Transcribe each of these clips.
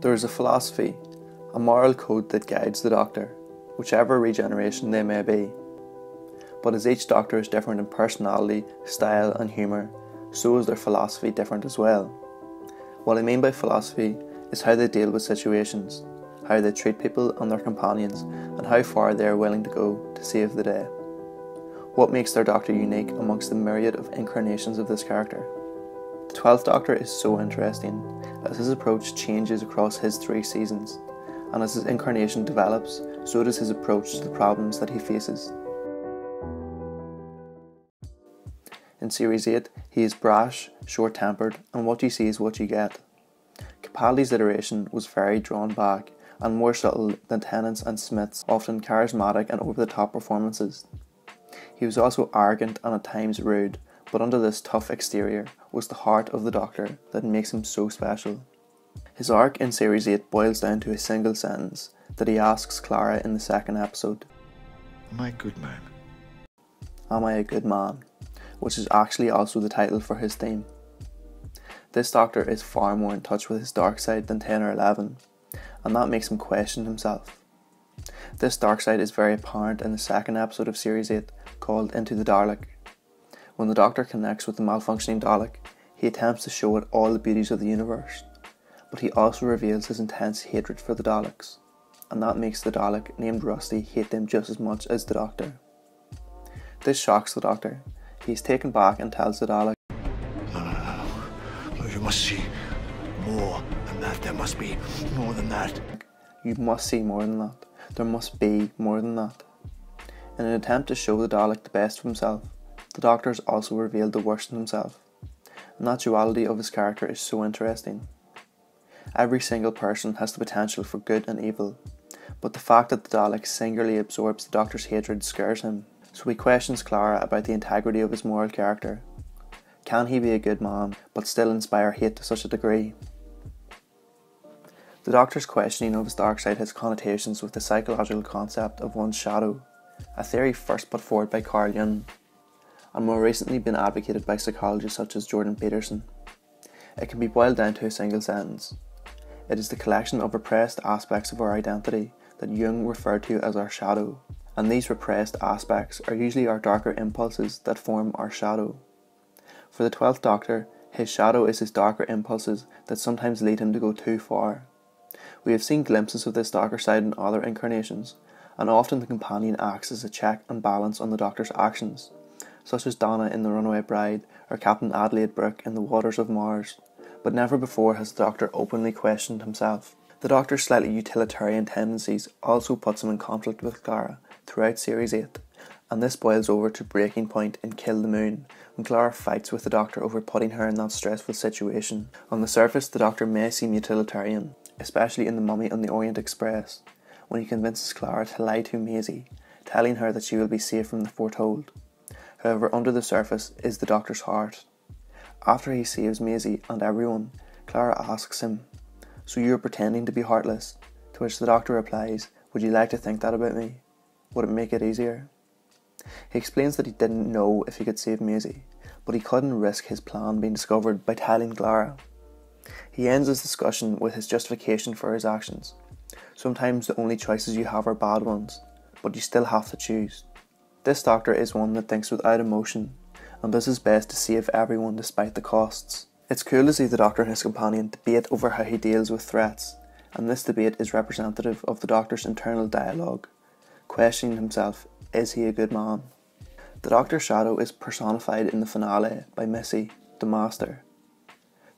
There is a philosophy, a moral code that guides the doctor, whichever regeneration they may be. But as each doctor is different in personality, style, and humour, so is their philosophy different as well. What I mean by philosophy is how they deal with situations, how they treat people and their companions, and how far they are willing to go to save the day. What makes their Doctor unique amongst the myriad of incarnations of this character? The Twelfth Doctor is so interesting as his approach changes across his three seasons, and as his incarnation develops, so does his approach to the problems that he faces. In Series 8, he is brash, short tempered, and what you see is what you get. Capaldi's iteration was very drawn back and more subtle than Tennant's and Smith's often charismatic and over the top performances. He was also arrogant and at times rude, but under this tough exterior was the heart of the Doctor that makes him so special. His arc in Series 8 boils down to a single sentence that he asks Clara in the second episode Am I a good man? Am I a good man? which is actually also the title for his theme. This Doctor is far more in touch with his dark side than 10 or 11, and that makes him question himself. This dark side is very apparent in the second episode of Series 8 called Into the Dalek. When the Doctor connects with the malfunctioning Dalek, he attempts to show it all the beauties of the universe, but he also reveals his intense hatred for the Daleks, and that makes the Dalek named Rusty hate them just as much as the Doctor. This shocks the Doctor. He is taken back and tells the Dalek, No, no, no, no. You must see more than that. There must be more than that. You must see more than that. There must be more than that. In an attempt to show the Dalek the best of himself, the doctors also revealed the worst in himself. And that duality of his character is so interesting. Every single person has the potential for good and evil, but the fact that the Dalek singularly absorbs the Doctor's hatred scares him, so he questions Clara about the integrity of his moral character. Can he be a good man, but still inspire hate to such a degree? The Doctor's questioning of his dark side has connotations with the psychological concept of one's shadow, a theory first put forward by Carl Jung, and more recently been advocated by psychologists such as Jordan Peterson. It can be boiled down to a single sentence. It is the collection of repressed aspects of our identity that Jung referred to as our shadow, and these repressed aspects are usually our darker impulses that form our shadow. For the Twelfth Doctor, his shadow is his darker impulses that sometimes lead him to go too far. We have seen glimpses of this darker side in other incarnations, and often the companion acts as a check and balance on the Doctor's actions, such as Donna in The Runaway Bride or Captain Adelaide Brooke in The Waters of Mars, but never before has the Doctor openly questioned himself. The Doctor's slightly utilitarian tendencies also puts him in conflict with Clara throughout Series 8, and this boils over to breaking point in Kill the Moon when Clara fights with the Doctor over putting her in that stressful situation. On the surface, the Doctor may seem utilitarian, especially in The Mummy on the Orient Express, when he convinces Clara to lie to Maisie, telling her that she will be safe from the foretold. However, under the surface is the Doctor's heart. After he saves Maisie and everyone, Clara asks him, So you're pretending to be heartless? To which the Doctor replies, Would you like to think that about me? Would it make it easier? He explains that he didn't know if he could save Maisie, but he couldn't risk his plan being discovered by telling Clara. He ends his discussion with his justification for his actions. Sometimes the only choices you have are bad ones, but you still have to choose. This doctor is one that thinks without emotion and does his best to save everyone despite the costs. It's cool to see the doctor and his companion debate over how he deals with threats, and this debate is representative of the doctor's internal dialogue, questioning himself is he a good man? The doctor's shadow is personified in the finale by Missy, the master.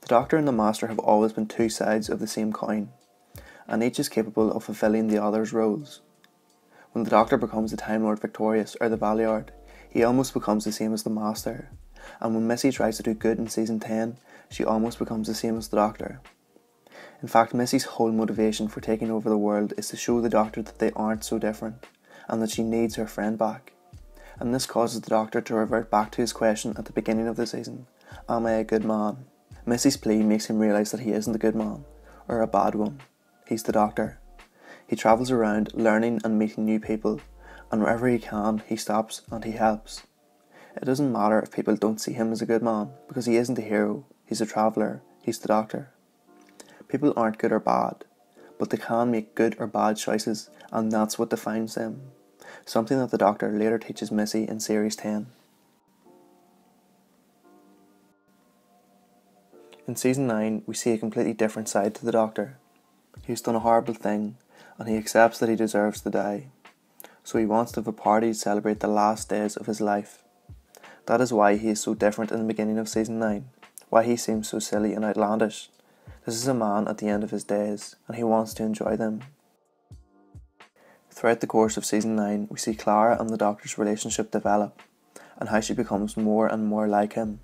The doctor and the master have always been two sides of the same coin, and each is capable of fulfilling the other's roles. When the Doctor becomes the Time Lord Victorious or the Valeyard, he almost becomes the same as the Master, and when Missy tries to do good in season 10, she almost becomes the same as the Doctor. In fact, Missy's whole motivation for taking over the world is to show the Doctor that they aren't so different, and that she needs her friend back. And this causes the Doctor to revert back to his question at the beginning of the season Am I a good man? Missy's plea makes him realise that he isn't a good man, or a bad one. He's the Doctor. He travels around learning and meeting new people, and wherever he can, he stops and he helps. It doesn't matter if people don't see him as a good man, because he isn't a hero, he's a traveller, he's the doctor. People aren't good or bad, but they can make good or bad choices, and that's what defines them. Something that the Doctor later teaches Missy in Series 10. In Season 9, we see a completely different side to the Doctor. He's done a horrible thing, and he accepts that he deserves to die. So he wants to have a party to celebrate the last days of his life. That is why he is so different in the beginning of Season 9, why he seems so silly and outlandish. This is a man at the end of his days, and he wants to enjoy them. Throughout the course of Season 9, we see Clara and the Doctor's relationship develop, and how she becomes more and more like him.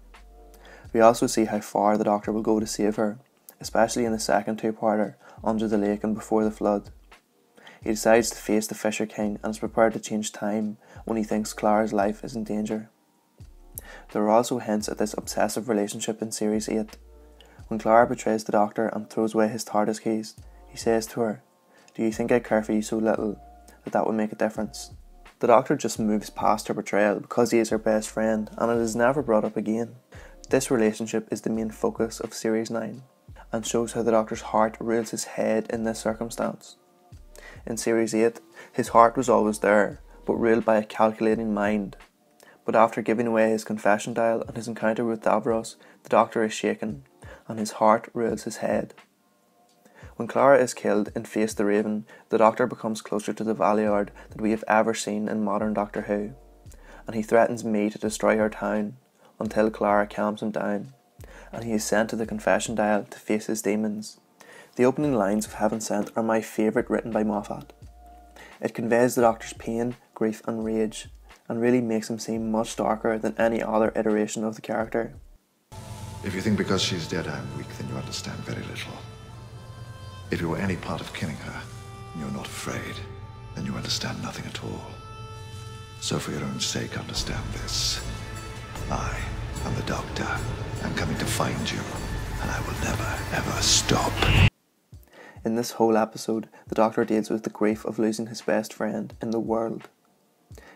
We also see how far the Doctor will go to save her, especially in the second two-parter, Under the Lake and Before the Flood. He decides to face the Fisher King and is prepared to change time when he thinks Clara's life is in danger. There are also hints at this obsessive relationship in Series 8, when Clara betrays the doctor and throws away his TARDIS keys, he says to her, Do you think I care for you so little that that would make a difference? The doctor just moves past her betrayal because he is her best friend and it is never brought up again. This relationship is the main focus of Series 9 and shows how the doctor's heart rules his head in this circumstance. In Series 8, his heart was always there, but ruled by a calculating mind. But after giving away his confession dial and his encounter with Davros, the doctor is shaken and his heart rules his head. When Clara is killed in Face the Raven, the Doctor becomes closer to the Valeyard than we have ever seen in modern Doctor Who, and he threatens me to destroy our town until Clara calms him down, and he is sent to the confession dial to face his demons. The opening lines of Heaven Sent are my favourite written by Moffat. It conveys the Doctor's pain, grief, and rage, and really makes him seem much darker than any other iteration of the character. If you think because she's dead I'm weak, then you understand very little. If it were any part of killing her, and you're not afraid, then you understand nothing at all. So for your own sake, understand this. I am the Doctor. I'm coming to find you, and I will never, ever stop. In this whole episode, the Doctor deals with the grief of losing his best friend in the world.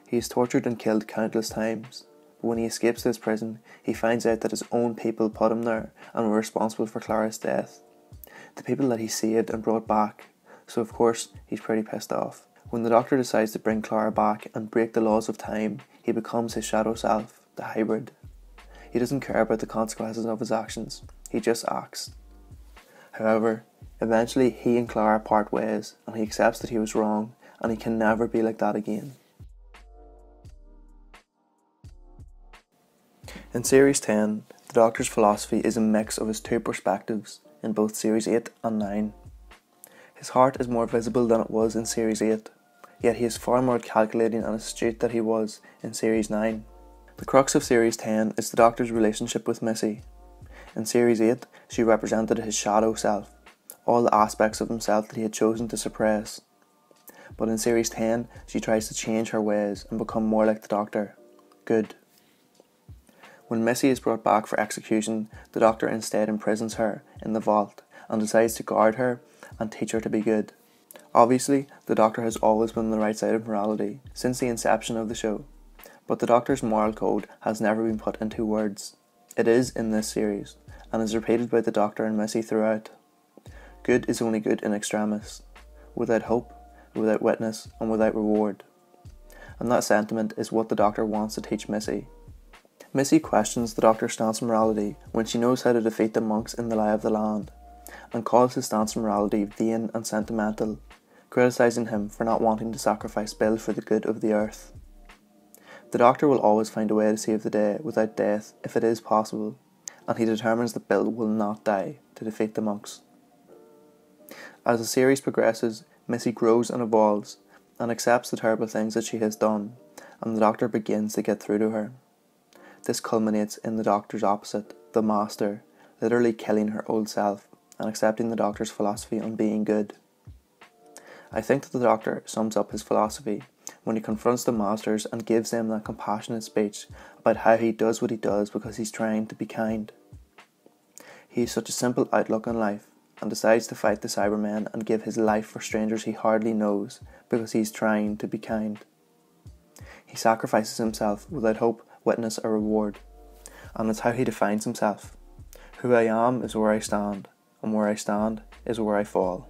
He is tortured and killed countless times, but when he escapes his prison, he finds out that his own people put him there and were responsible for Clara's death. The people that he saved and brought back, so of course he's pretty pissed off. When the Doctor decides to bring Clara back and break the laws of time, he becomes his shadow self, the hybrid. He doesn't care about the consequences of his actions, he just acts. However, eventually he and Clara part ways and he accepts that he was wrong and he can never be like that again. In Series 10, the Doctor's philosophy is a mix of his two perspectives in both Series 8 and 9. His heart is more visible than it was in Series 8, yet he is far more calculating and astute than he was in Series 9. The crux of Series 10 is the Doctor's relationship with Missy. In Series 8, she represented his shadow self, all the aspects of himself that he had chosen to suppress. But in Series 10, she tries to change her ways and become more like the Doctor. Good. When Missy is brought back for execution, the doctor instead imprisons her in the vault and decides to guard her and teach her to be good. Obviously, the doctor has always been on the right side of morality since the inception of the show, but the doctor's moral code has never been put into words. It is in this series and is repeated by the doctor and Missy throughout. Good is only good in extremis, without hope, without witness, and without reward. And that sentiment is what the doctor wants to teach Missy Missy questions the Doctor's stance morality when she knows how to defeat the monks in the lie of the land, and calls his stance morality vain and sentimental, criticising him for not wanting to sacrifice Bill for the good of the earth. The Doctor will always find a way to save the day without death if it is possible, and he determines that Bill will not die to defeat the monks. As the series progresses, Missy grows and evolves, and accepts the terrible things that she has done, and the Doctor begins to get through to her. This culminates in the Doctor's opposite, the Master, literally killing her old self and accepting the Doctor's philosophy on being good. I think that the Doctor sums up his philosophy when he confronts the Masters and gives them that compassionate speech about how he does what he does because he's trying to be kind. He has such a simple outlook on life and decides to fight the Cybermen and give his life for strangers he hardly knows because he's trying to be kind. He sacrifices himself without hope witness a reward, and it's how he defines himself. Who I am is where I stand, and where I stand is where I fall.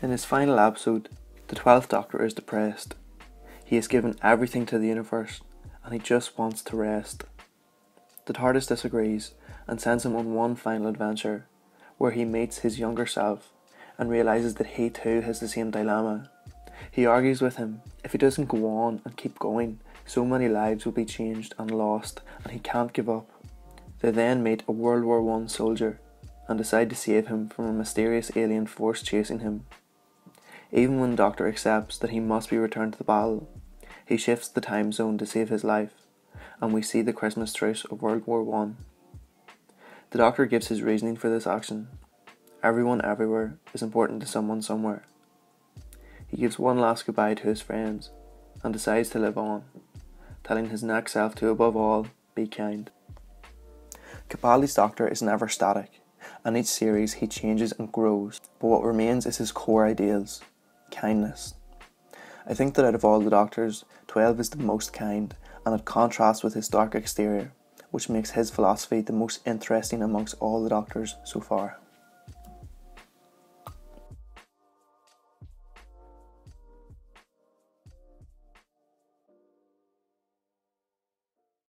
In his final episode, the 12th Doctor is depressed. He has given everything to the universe and he just wants to rest. The TARDIS disagrees and sends him on one final adventure where he meets his younger self and realizes that he too has the same dilemma. He argues with him if he doesn't go on and keep going, so many lives will be changed and lost, and he can't give up. They then meet a World War I soldier and decide to save him from a mysterious alien force chasing him. Even when Doctor accepts that he must be returned to the battle, he shifts the time zone to save his life, and we see the Christmas truce of World War One. The Doctor gives his reasoning for this action. Everyone everywhere is important to someone somewhere. He gives one last goodbye to his friends and decides to live on, telling his next self to above all be kind. Capaldi's Doctor is never static, and each series he changes and grows, but what remains is his core ideals kindness. I think that out of all the Doctors, 12 is the most kind, and it contrasts with his dark exterior, which makes his philosophy the most interesting amongst all the Doctors so far.